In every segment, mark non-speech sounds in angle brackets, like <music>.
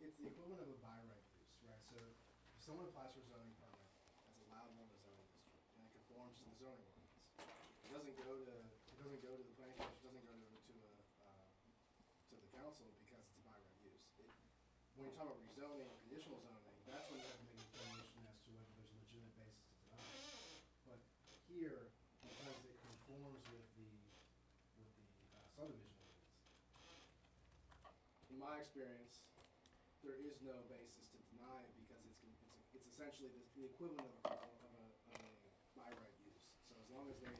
it's the equivalent of a by right use, right? So if someone applies for a zoning permit, that's allowed in the zoning district, and it conforms to the zoning ordinance. It doesn't go to, it doesn't go to the planning commission, it doesn't go to, to a, uh, to the council because it's a by right use. It, when you're talking about rezoning or conditional zoning, that's when you have to make a determination as to whether there's a legitimate basis to deny. But here, because it conforms with the, with the uh, subdivision ordinance, in my experience, there is no basis to deny it because it's, it's, it's essentially the, the equivalent of a, of a, of a uh, by right use. So as long as they,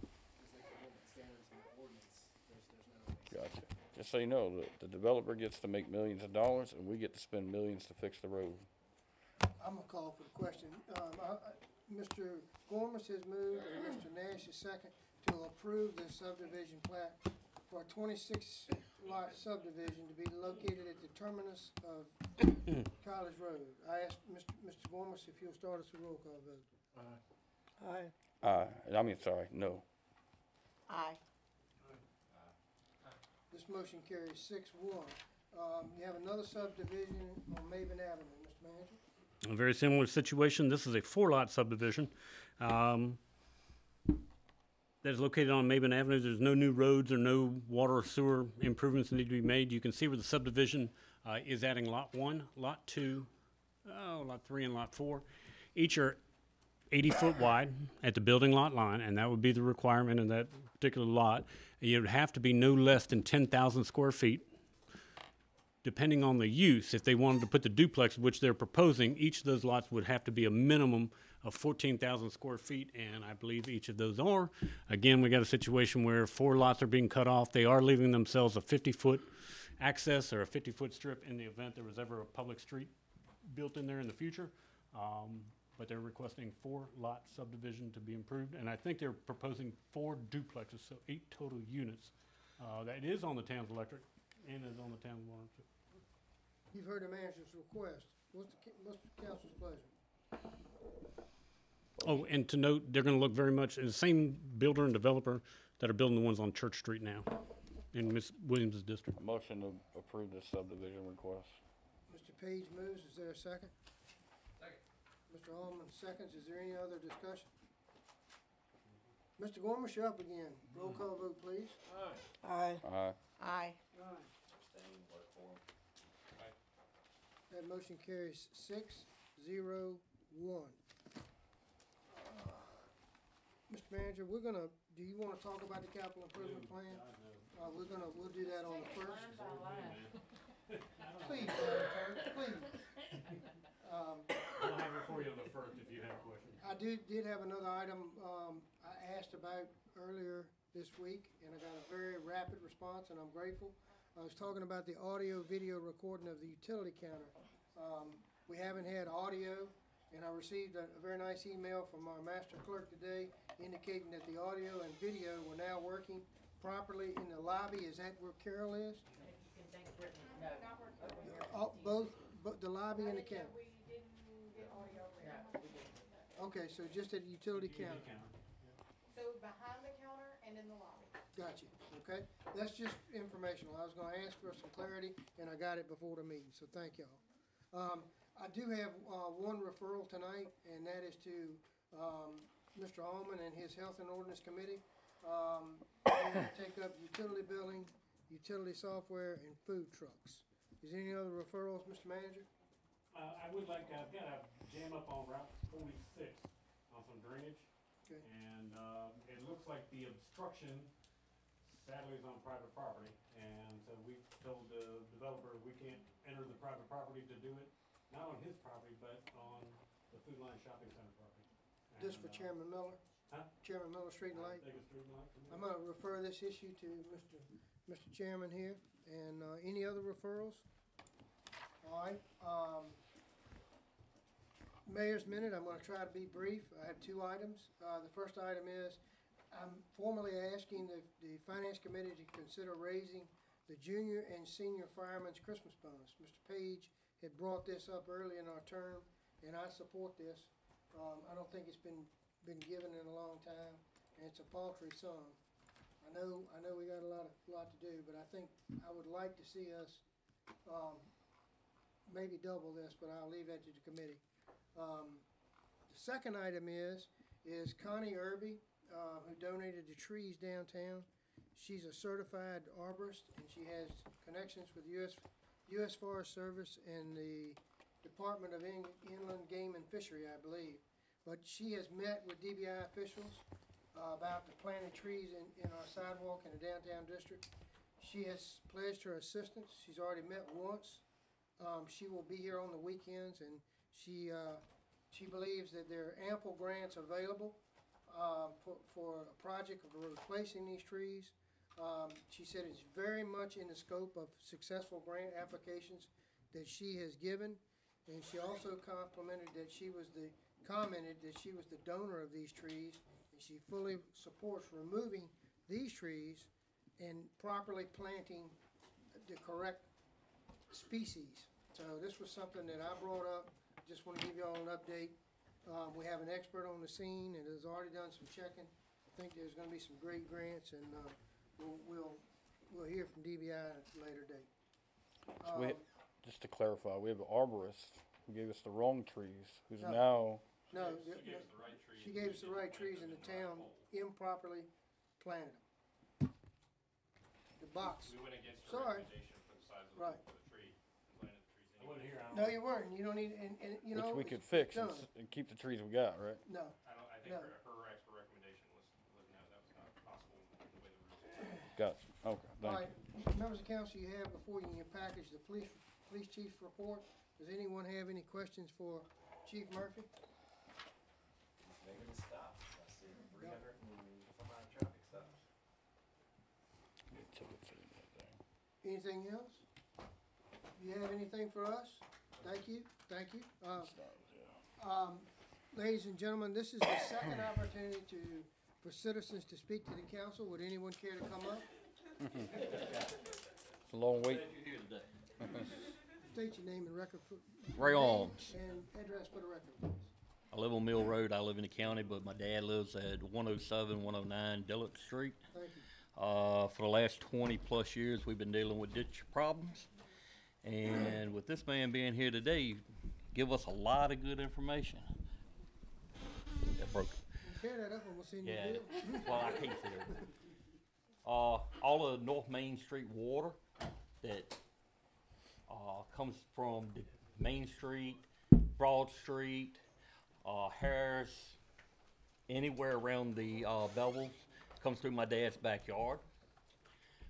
as they conform the standards in the ordinance, there's, there's no basis. Gotcha. Just so you know, the, the developer gets to make millions of dollars and we get to spend millions to fix the road. I'm gonna call for the question. Um, uh, uh, I, I, Mr. Gormas has moved, and Mr. Nash is second, to approve the subdivision plat for twenty-six lot subdivision to be located at the terminus of <coughs> College Road. I asked Mr. Mr. Gormas if you'll start us a roll call vote. Aye. Uh, I mean, sorry, no. Aye. This motion carries six one. Um, you have another subdivision on Maven Avenue, Mr. Manager? A very similar situation. This is a four-lot subdivision. um, That is located on Maben Avenue. There's no new roads or no water or sewer improvements that need to be made. You can see where the subdivision uh, is adding Lot 1, Lot 2, oh, Lot 3, and Lot 4. Each are 80 foot wide at the building lot line, and that would be the requirement in that particular lot. You would have to be no less than 10,000 square feet depending on the use, if they wanted to put the duplex, which they're proposing, each of those lots would have to be a minimum of fourteen thousand square feet, and I believe each of those are. Again, we got a situation where four lots are being cut off. They are leaving themselves a fifty-foot access or a fifty-foot strip in the event there was ever a public street built in there in the future. Um, but they're requesting four lot subdivision to be improved, and I think they're proposing four duplexes, so eight total units. Uh, that is on the town's electric and is on the town's water. You've heard the manager's request. What's the, what's the council's pleasure? Oh, and to note, they're gonna look very much, the same builder and developer that are building the ones on Church Street now, in Miss Williams' district. Motion to approve this subdivision request. Mr. Page moves, is there a second? Second. Mr. Alderman seconds, is there any other discussion? Mr. Gorman, you're up again. Roll call vote, please. Aye. Aye. Aye. Aye. That motion carries six, zero, one. Mr. Manager, we're gonna, do you wanna talk about the capital improvement plan? Uh, we're gonna, we'll do that on the first. Please, Madam Clerk, please. Um, I'll have it for you on the first if you have questions. I did, did have another item, um, I asked about earlier this week, and I got a very rapid response, and I'm grateful. I was talking about the audio-video recording of the utility counter. Um, we haven't had audio, and I received a, a very nice email from our master clerk today indicating that the audio and video were now working properly in the lobby. Is that where Carol is? Uh, both, but the lobby and the counter? Okay, so just at the utility counter. So behind the counter and in the lobby. Got you, okay? That's just informational. I was gonna ask for some clarity, and I got it before the meeting, so thank y'all. Um, I do have, uh, one referral tonight, and that is to, um, Mr. Alman and his Health and Ordinance Committee. Um, take up utility billing, utility software, and food trucks. Is there any other referrals, Mr. Manager? Uh, I would like, I've got a jam up on Route forty-six on some drainage. Okay. And, uh, it looks like the obstruction sadly is on private property. And so we told the developer we can't enter the private property to do it, not on his property, but on the Food Lion Shopping Center property. This for uh, Chairman Miller? Huh? Chairman Miller, Street and Light? Take us through the night. I'm gonna refer this issue to Mr. Mr. Chairman here, and, uh, any other referrals? All right, um, Mayor's Minute, I'm gonna try to be brief, I have two items. Uh, the first item is, I'm formally asking the, the Finance Committee to consider raising the junior and senior firemen's Christmas bonus. Mr. Page had brought this up early in our term, and I support this. Um, I don't think it's been, been given in a long time, and it's a paltry sum. I know, I know we got a lot, of lot to do, but I think, I would like to see us, um, maybe double this, but I'll leave that to the committee. Um, the second item is, is Connie Irby, uh, who donated the trees downtown. She's a certified arborist and she has connections with US, US Forest Service and the Department of In- Inland Game and Fishery, I believe. But she has met with DBI officials, uh, about the planted trees in, in our sidewalk in the downtown district. She has pledged her assistance. She's already met once. Um, she will be here on the weekends and she, uh, she believes that there are ample grants available, uh, for, for a project of replacing these trees. Um, she said it's very much in the scope of successful grant applications that she has given. And she also complimented that she was the, commented that she was the donor of these trees. And she fully supports removing these trees and properly planting the correct species. So this was something that I brought up, just wanna give y'all an update. Um, we have an expert on the scene and has already done some checking. I think there's gonna be some great grants and, uh, we'll, we'll, we'll hear from DBI at a later date. So we, Um, just to clarify, we have an arborist who gave us the wrong trees, who's No. now, No, th- th- she gave us the right trees and the town improperly planted them. The box, We went against her Sorry. recommendation for the size of the, Right. for the tree, planted the trees anyway. no, you weren't, you don't need, and, and, you know. which we it's could fix and, done. s- and keep the trees we got, right? No, I don't, I think No. her, her expert recommendation was, was no, that was not possible with the way the roots. Gotcha, okay, thank Alright, you. Members of council, you have before you in your package the police, police chief's report. Does anyone have any questions for Chief Murphy? Making the stops, I see three hundred and some odd traffic stops. Took it to that thing. Anything else? Do you have anything for us? Thank you, thank you. Uh, um, ladies and gentlemen, this is the second opportunity to, for citizens to speak to the council. Would anyone care to come up? <laughs> It's a long wait. <laughs> State your name and record for. Ray name Arms. And address for the record, please. I live on Mill Road. I live in the county, but my dad lives at 107, 109 Dillard Street. Thank you. Uh, for the last 20 plus years, we've been dealing with ditch problems. And with this man being here today, you give us a lot of good information. That broke. Tear that up and we'll send you a Yeah. bill. Well, I can't see it. <laughs> Uh, all of North Main Street water that uh, comes from the Main Street, Broad Street, uh, Harris, anywhere around the uh, Bevels, comes through my dad's backyard.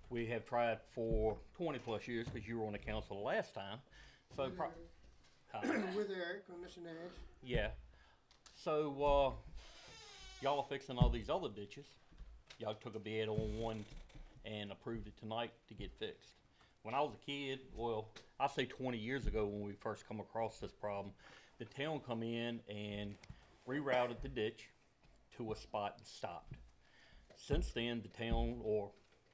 We have tried for 20 plus years because you were on the council the last time. So, pro-? <coughs> With Eric, with Mr. Nash. yeah. So, uh, y'all are fixing all these other ditches. Y'all took a bid on one and approved it tonight to get fixed. When I was a kid, well, I say twenty years ago when we first come across this problem, the town come in and rerouted the ditch to a spot and stopped. Since then, the town or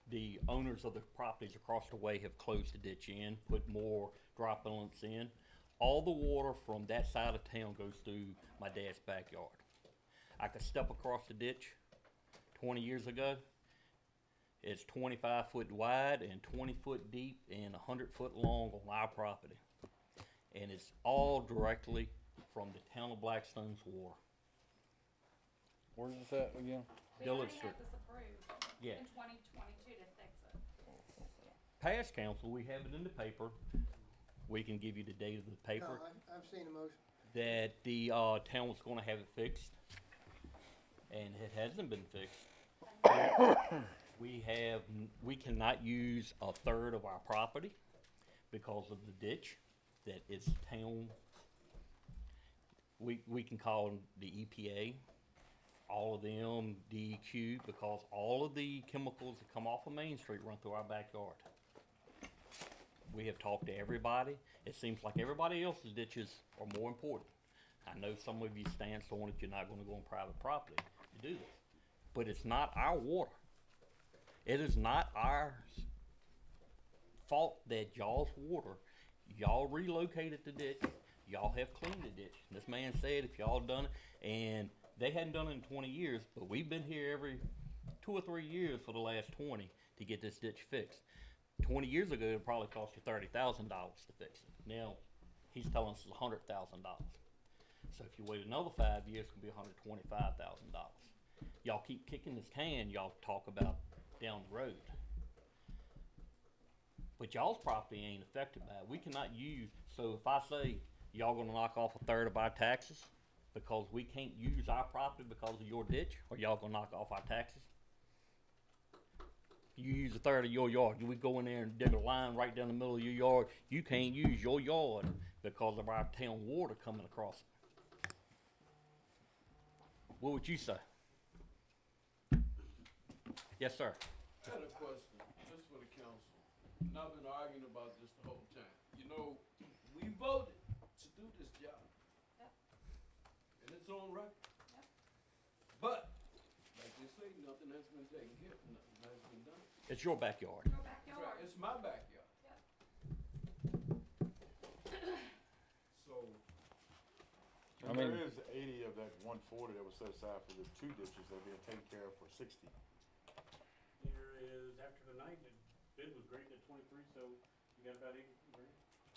the owners of the properties across the way have closed the ditch in, put more drop in. All the water from that side of town goes through my dad's backyard. I could step across the ditch twenty years ago. It's twenty-five foot wide and twenty foot deep and hundred foot long on our property. And it's all directly from the town of Blackstone's war. Where's this at again? We Dillard already Street. had this approved Yeah. in twenty twenty-two to fix it. Past council, we have it in the paper. We can give you the date of the No, paper. I, I've seen the motion. that the uh, town was going to have it fixed, and it hasn't been fixed. <coughs> we have we cannot use a third of our property because of the ditch that is town. We we can call the EPA, all of them DEQ because all of the chemicals that come off of Main Street run through our backyard. We have talked to everybody. It seems like everybody else's ditches are more important. I know some of you stand on it, you're not gonna go on private property to do this. But it's not our water. It is not our fault that y'all's water, y'all relocated the ditch, y'all have cleaned the ditch. This man said if y'all done it, and they hadn't done it in twenty years, but we've been here every two or three years for the last twenty to get this ditch fixed. Twenty years ago, it probably cost you thirty thousand dollars to fix it. Now, He's telling us it's hundred thousand dollars. So if you wait another five years, it's be hundred twenty-five thousand dollars. Y'all keep kicking this can, y'all talk about down the road. But y'all's property ain't affected by it. We cannot use, so if I say y'all gonna knock off a third of our taxes because we can't use our property because of your ditch, or y'all gonna knock off our taxes? You use a third of your yard. We go in there and dig a line right down the middle of your yard. You can't use your yard because of our town water coming across it. What would you say? Yes, sir. I had a question, just for the council, and I've been arguing about this the whole time. You know, we voted to do this job. And it's on record. But, like they say, nothing has been taken care of, nothing has been done. It's your backyard. Your That's right, backyard. it's my backyard. So, I mean- there is eighty of that one forty that was set aside for the two ditches that are being taken care of for sixty. There is, after the the bid was great at twenty-three, so you got about eighty, grand,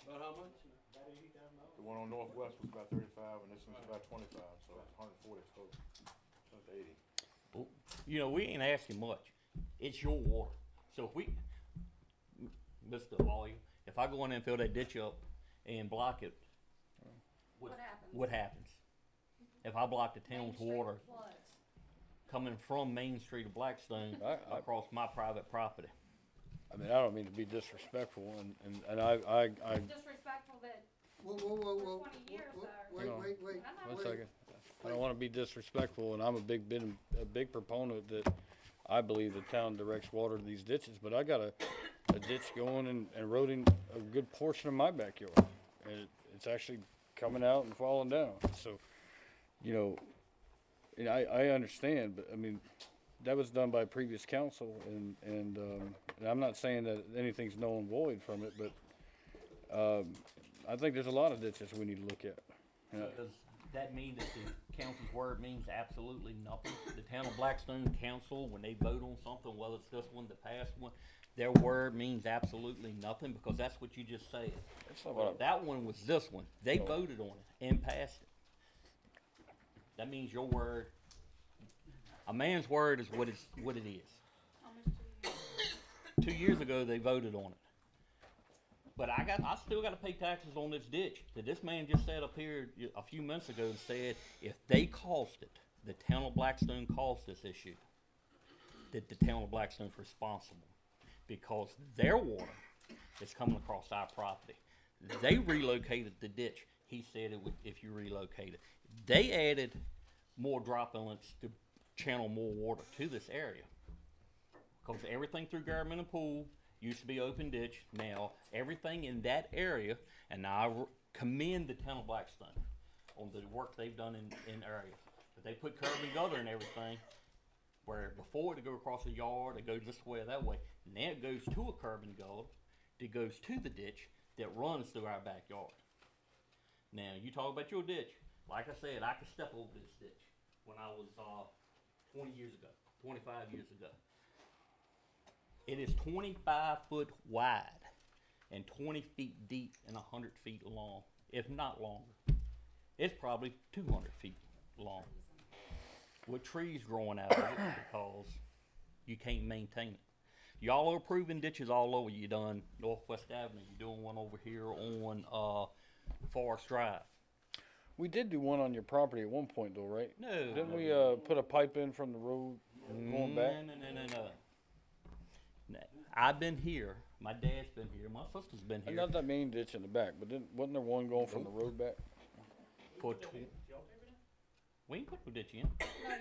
about how much? about eighty thousand dollars. The one on Northwest was about thirty-five and this one's about twenty-five, so it's hundred and forty total. So it's eighty. You know, we ain't asking much. It's your water. So if we, M- Mr. Volume, if I go in there and fill that ditch up and block it, mm. what, What happens? what happens? If I block the Main town's Street water floods. Coming from Main Street of Blackstone I- I- across my private property. I mean, I don't mean to be disrespectful and, and, and I, I, I, Disrespectful that, Whoa, whoa, whoa, whoa. For 20 years, Whoa, sir. Wait, Hang on. wait, wait. I'm not one wait. second. I don't wanna be disrespectful and I'm a big bit, a big proponent that I believe the town directs water to these ditches, but I got a, a ditch going and, and eroding a good portion of my backyard. And it, it's actually coming out and falling down, so, you know, and I, I understand, but I mean, that was done by previous council and, and, um, and I'm not saying that anything's null and void from it, but, um, I think there's a lot of ditches we need to look at. And I- Does that mean that the council's word means absolutely nothing? The town of Blackstone council, when they vote on something, whether it's this one, the past one, their word means absolutely nothing because that's what you just said. That's not what I- That one was this one. They voted on it and passed it. That means your word, a man's word is what it's, what it is. two years. Ago, they voted on it. But I got, I still gotta pay taxes on this ditch. That this man just sat up here a few months ago and said, if they cost it, the town of Blackstone caused this issue, that the town of Blackstone's responsible. Because their water is coming across our property. They relocated the ditch. He said it would, if you relocate it. They added more drop inlets to channel more water to this area. Cause everything through Garmin and Pool used to be open ditch. Now, everything in that area, and I commend the town of Blackstone on the work they've done in, in area. But they put curb and gutter and everything, where before to go across the yard, it goes this way or that way. Now it goes to a curb and gutter, that goes to the ditch that runs through our backyard. Now, you talk about your ditch. Like I said, I could step over this ditch when I was, uh, twenty years ago, twenty-five years ago. It is twenty-five foot wide and twenty feet deep and hundred feet long, if not longer. It's probably two hundred feet long. With trees growing out of it <coughs> because you can't maintain it. Y'all are approving ditches all over. You done Northwest Avenue. You're doing one over here on uh, Forest Drive. We did do one on your property at one point though, right? No. Didn't no, we, no. uh, put a pipe in from the road going back? No, no, no, no, no. No, I've been here. My dad's been here. My sister's been And here Not that main ditch in the back, but didn't, wasn't there one going from the road back? for tw- We ain't put no ditch in. No,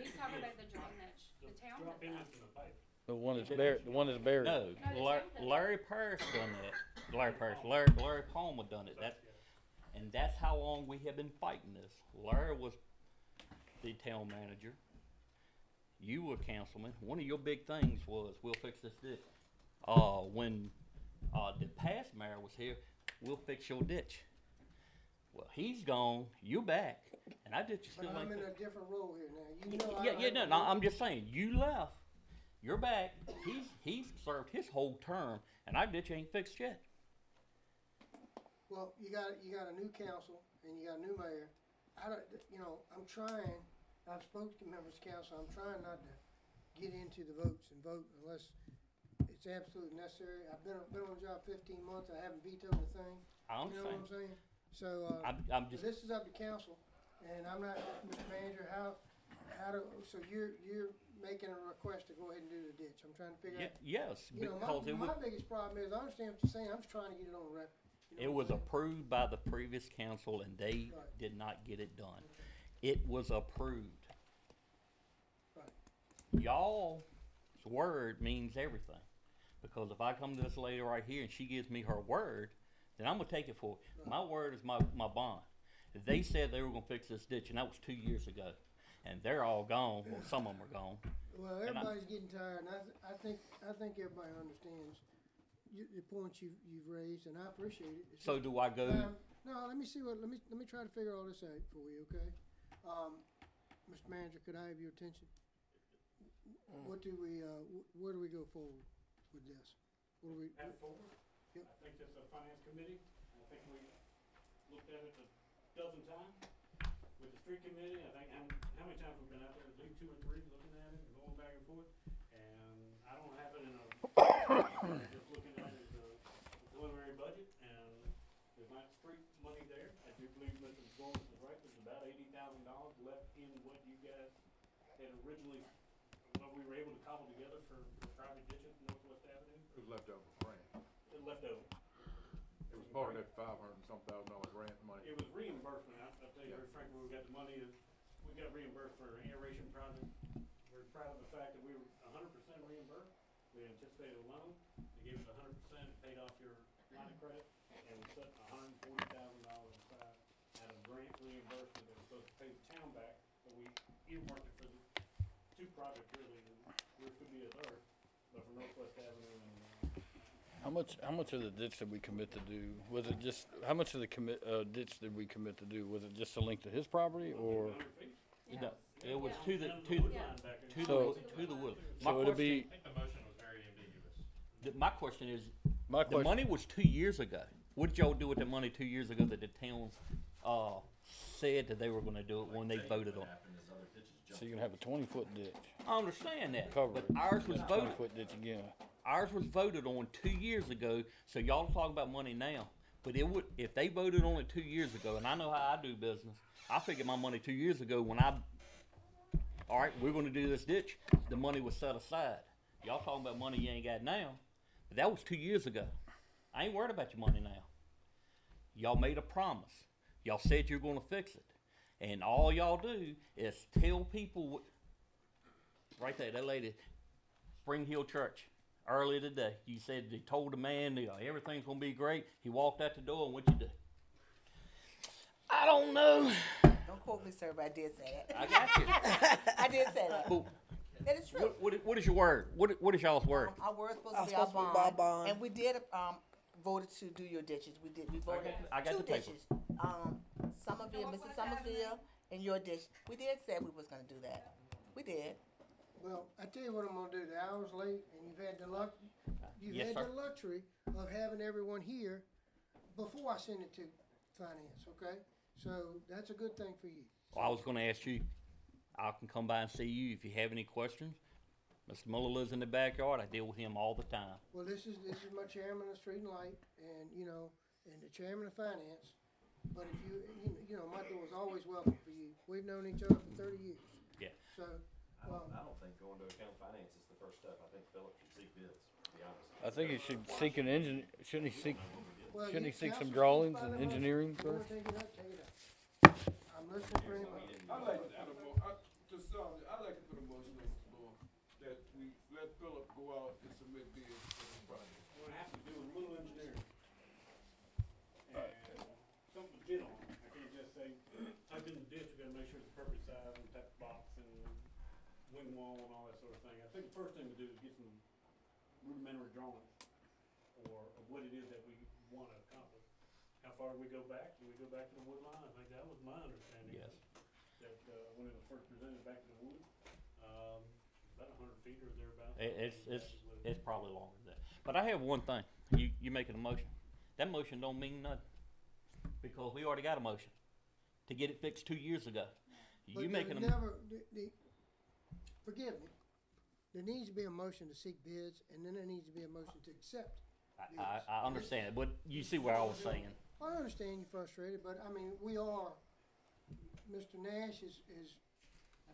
he's talking about the drainage. The town Drop did in that. the pipe. The one that's buried, the one that's buried? No, the Larry, town Larry Parrish done that. Larry Parrish, Larry, Larry Palmer done it. That, and that's how long we have been fighting this. Larry was the town manager. You were councilman. One of your big things was, we'll fix this ditch. Uh, when, uh, the past mayor was here, we'll fix your ditch. Well, he's gone, you back, and I ditch is But still I'm ain't in fixed. a different role here now. You know I Yeah, yeah, no, no, I'm just saying, you left, you're back, he's, he's served his whole term, and our ditch ain't fixed yet. Well, you got, you got a new council and you got a new mayor. I don't, you know, I'm trying, I've spoken to members of council, I'm trying not to get into the votes and vote unless it's absolutely necessary. I've been, been on the job fifteen months, I haven't vetoed a thing. I You know what I'm saying? So, uh, I'm, I'm just, this is up to council, and I'm not, Mr. Manager, how, how do, so you're, you're making a request to go ahead and do the ditch. I'm trying to figure ye- out, yes, you know, because it my, my biggest problem is, I understand what you're saying, I'm just trying to get it on record. It was approved by the previous council and they Right. did not get it done. It was approved. Right. Y'all's word means everything. Because if I come to this lady right here and she gives me her word, then I'm gonna take it for it. My word is my, my bond. They said they were gonna fix this ditch and that was two years ago. And they're all gone, well, some of them are gone. Well, And everybody's getting tired, and I, th- I think, I think everybody understands you, the points you've, you've raised, and I appreciate it. It's So do I go, Um, no, let me see what, let me, let me try to figure all this out for you, okay? Um, Mr. Manager, could I have your attention? What do we, uh, wh- where do we go forward with this? What do we, Have forward. Yep. I think that's a finance committee. I think we looked at it a dozen times. With the street committee, I think, how, how many times we've been out there, at least two or three, looking at it, and going back and forth. And I don't have it in a, just looking at it as a preliminary budget, and there's not street money there. I do believe Mr. Is right, there's about eighty thousand dollars left in what you guys had originally, what we were able to cobble together for private ditches, Northwest Avenue. It was left over grant. It left over. It was part of that five hundred and some thousand dollar grant money. It was reimbursement, I, I'll tell you very frankly, we got the money, is- we got reimbursed for an aeration project. We're proud of the fact that we were hundred percent reimbursed, we anticipated a loan, they gave us hundred percent, paid off your line of credit, and we set hundred and forty thousand dollars aside out of grant reimbursement that was supposed to pay the town back, but we earmarked it for the two projects really, and there could be a third, but for Northwest Avenue and, uh, How much, how much of the ditch did we commit to do? Was it just, how much of the commit, uh, ditch did we commit to do? Was it just to link to his property or? hundred feet. no, it was to the, Down to, the wood line back there. to the, So- to the wood. My So it'd question, be, I think the motion was very ambiguous. th- my question is, my the question, money was two years ago. What did y'all do with the money two years ago that the town, uh, said that they were gonna do it when they voted on? it? so you're gonna have a twenty foot ditch, I understand that, cover but it. ours was Twenty voted, foot ditch again. ours was voted on two years ago, so y'all talk about money now. But it would, if they voted on it two years ago, and I know how I do business, I figured my money two years ago when I, all right, we're gonna do this ditch, the money was set aside. Y'all talking about money you ain't got now, but that was two years ago. I ain't worried about your money now. Y'all made a promise. Y'all said you're gonna fix it. And all y'all do is tell people what, right there, that lady, Spring Hill Church, earlier today. You said they told the man you know, everything's gonna be great. He walked out the door, and what'd you do? I don't know. Don't quote me, sir, but I did say that. I got you. <laughs> I did say that. But That is true. what, what, what is your word? What, what is y'all's word? Um, Our word's supposed to be our supposed to be our bond, bond. and we did, um, voted to do your ditches, we did, we voted I got two the paper. ditches. Um, Somerville, Mrs. Somerville, and your ditch, we did say we was gonna do that, we did. well, I tell you what I'm gonna do, the hour's late, and you've had the luck, you've Yes, had sir. the luxury of having everyone here before I send it to finance, okay? So that's a good thing for you. Well, I was gonna ask you, I can come by and see you if you have any questions. Mr. Miller lives in the backyard. I deal with him all the time. Well, this is, this is my chairman of Street and Light, and, you know, and the chairman of finance. But if you, you, you know, my door is always welcome for you. We've known each other for thirty years. Yeah. So, I don't, um, I don't think going to account finance is the first step. I think Philip should seek bids, to be honest. I think he should seek an engine, shouldn't he seek, well, shouldn't you- he seek some council, drawings and the way, engineering if you wanna first? take it up, take it up. I'm listening for any more. I'd like to put a mo, I, to I'd like to put a motion on the floor that we let Philip go out and submit bids for this project. We're gonna have to do a little engineering. And something to bid on, I can't just say, type in the ditch, we gotta make sure it's the perfect size and type of box and wing wall and all that sort of thing. I think the first thing to do is get some rudimentary drawings or of what it is that we wanna accomplish. How far do we go back? Do we go back to the wood line? I think that was my understanding. Yes. That, uh, when it was first presented back to the wood, um, about a hundred feet or thereabouts. It, it's, it's, it's probably longer than that. But I have one thing. You, you making a motion. That motion don't mean nothing. because we already got a motion to get it fixed two years ago. But You there making a, Never, the, the, forgive me, there needs to be a motion to seek bids, and then there needs to be a motion to accept. I, I, I understand it, but you see where I was saying. I understand you're frustrated, but I mean, we are, Mr. Nash is, is,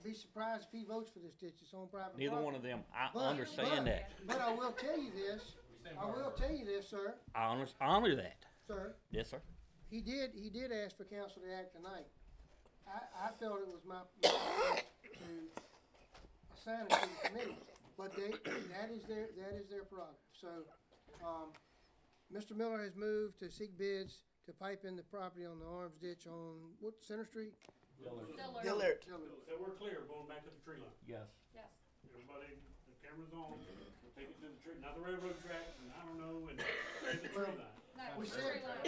I'd be surprised if he votes for this ditch, it's on private property. Neither one of them, I But- understand but- that. But I will tell you this, I will tell you this, sir, I honor, honor that. sir, Yes, sir. he did, he did ask for council to act tonight. I, I felt it was my, my place to assign it to the committee, but they, that is their, that is their prerogative, so, um, Mr. Miller has moved to seek bids to pipe in the property on the Arms Ditch on, what, Center Street? Dillard. Dillard. So we're clear, going back to the tree line. Yes. Yes. Everybody, the camera's on, we'll take it to the tree, not the railroad tracks, and I don't know, and there's the tree line. No, We it's said- tree line.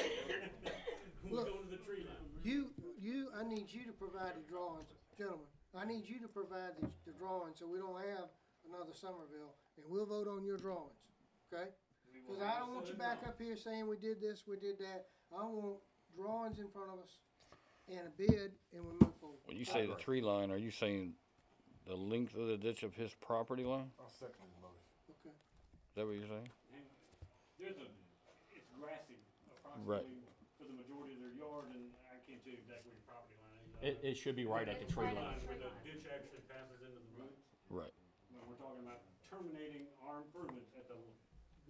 Who's Look. going to the tree line? You, you, I need you to provide the drawings, gentlemen, I need you to provide the, the drawings, so we don't have another Somerville, and we'll vote on your drawings, okay? Cause I don't want you back up here saying we did this, we did that, I want drawings in front of us and a bid, and we move forward. When you say the tree line, are you saying the length of the ditch of his property line? I'll second the motion. Okay. Is that what you're saying? There's a, it's grassy Right. approximately for the majority of their yard, and I can't tell you exactly where your property line is. It, it should be right at the tree line. Where the ditch actually passes into the woods, Right. but we're talking about terminating our improvements at the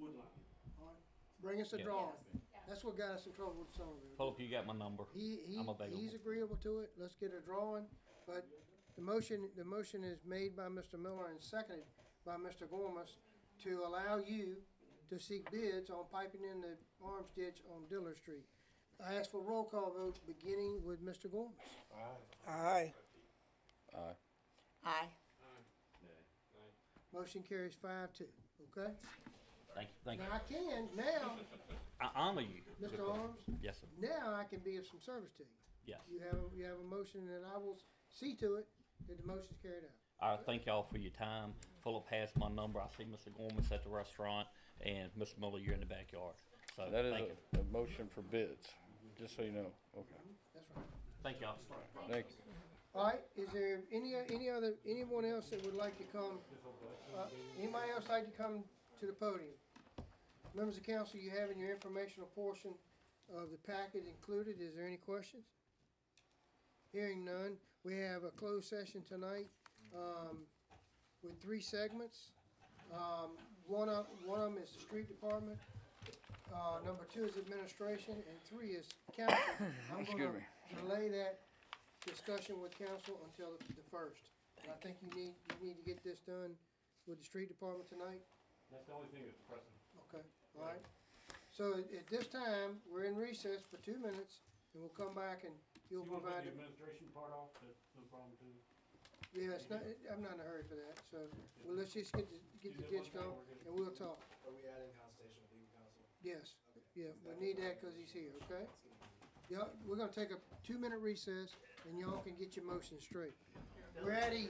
wood line. Bring us a Yeah. drawing, Yeah. That's what got us in trouble with Somerville. Philip, you got my number. He, he, I'm available. he's agreeable to it, let's get a drawing, but the motion, the motion is made by Mr. Miller and seconded by Mr. Gormas to allow you to seek bids on piping in the arms ditch on Dillard Street. I ask for a roll call vote, beginning with Mr. Gormas. Aye. Aye. Aye. Motion carries five two, okay? Thank you, thank you. Now I can, now, I honor you. Mr. Arms, Yes, sir. now I can be of some service to you. Yes. You have, a- you have a motion and I will see to it that the motion motion's carried out. I thank y'all for your time. Philip has my number. I see Mr. Gorman at the restaurant, and Mr. Miller, you're in the backyard. So, That is thank you. a, a motion for bids, just so you know. Okay. That's right. Thank y'all. Thank you. All right, is there any, any other, anyone else that would like to come, uh, anybody else like to come to the podium? Members of council, you have in your informational portion of the packet included, is there any questions? Hearing none, we have a closed session tonight, um, with three segments. Um, one of, one of them is the street department, uh, number two is administration, and three is council. <coughs> I'm Excuse gonna me. delay that discussion with council until the the first. And I think you need, you need to get this done with the street department tonight, That's the only thing that's pressing. Okay, all right? So at, at this time, we're in recess for two minutes, and we'll come back and you'll You wanna put provide, the the- administration part off, that's no problem too. yeah, it's not, I'm not in a hurry for that, so, well, let's just get the, get the ditch going, and we'll talk. Are we adding consultation with legal counsel? Yes, yeah, we need that because he's here, okay? Y'all, we're gonna take a two-minute recess, and y'all can get your motion straight. We're at ease.